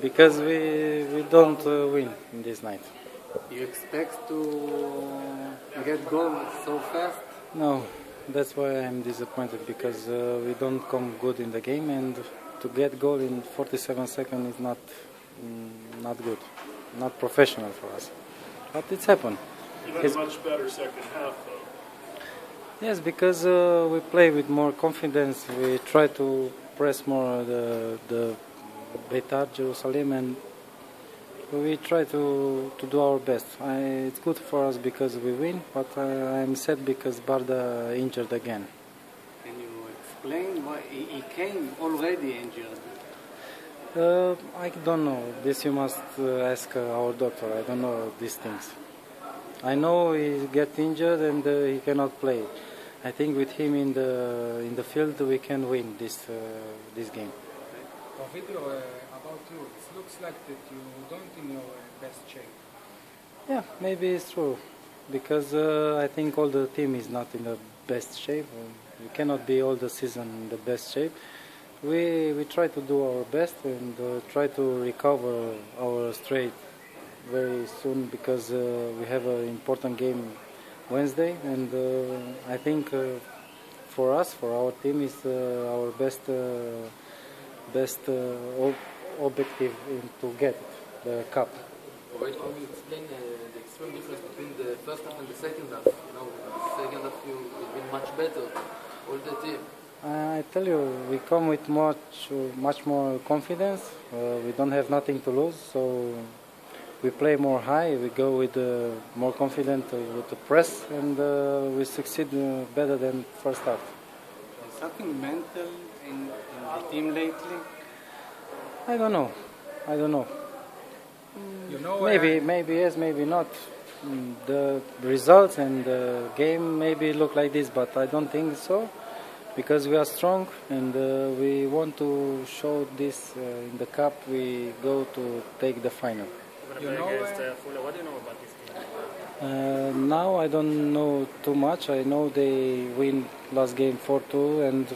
Because we, we don't uh, win in this night. You expect to get goal so fast? No, that's why I'm disappointed because uh, we don't come good in the game and to get goal in 47 seconds is not mm, not good, not professional for us. But it's happened. You had it's, a much better second half though. Yes, because uh, we play with more confidence. We try to press more the the Beitar Jerusalem, and we try to to do our best. I, it's good for us because we win, but uh, I'm sad because Barda injured again. Can you explain why he, he came already injured? Uh, I don't know. This you must uh, ask uh, our doctor. I don't know these things. I know he get injured and uh, he cannot play. I think with him in the in the field we can win this uh, this game. A video uh, about you. It looks like that you don't in your uh, best shape. Yeah, maybe it's true because uh, I think all the team is not in the best shape. We cannot be all the season in the best shape. We we try to do our best and uh, try to recover our straight very soon because uh, we have an important game Wednesday and uh, I think uh, for us for our team is uh, our best uh, best uh, ob- objective in to get the cup. Why don't you explain uh, the extreme difference between the first half and the second half? You know, the second half you you've been much better, all the team. I tell you, we come with much, much more confidence. Uh, we don't have nothing to lose, so we play more high. We go with uh, more confident uh, with the press, and uh, we succeed uh, better than first half. Is something mental in, in the team lately? I don't know. I don't know. You know, Maybe, uh, maybe yes, maybe not. Mm, The results and the game maybe look like this, but I don't think so, because we are strong and uh, we want to show this uh, in the cup. We go to take the final going to against uh, What do you know about this team? Uh, now I don't know too much. I know they win last game 4-2 and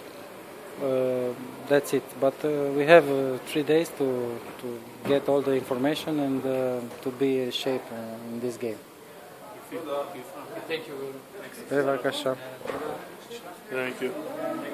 uh, that's it. But uh, we have uh, three days to, to get all the information and uh, to be in shape uh, in this game. Thank you. Thank you.